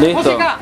レート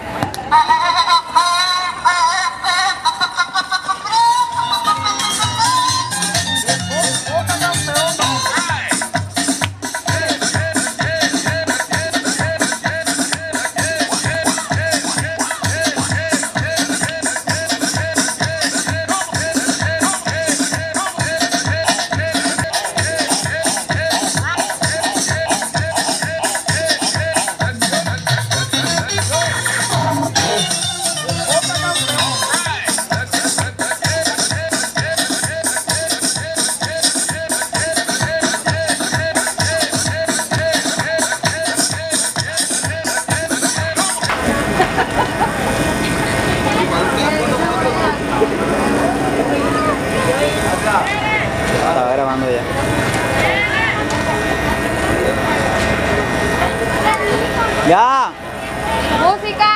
Música.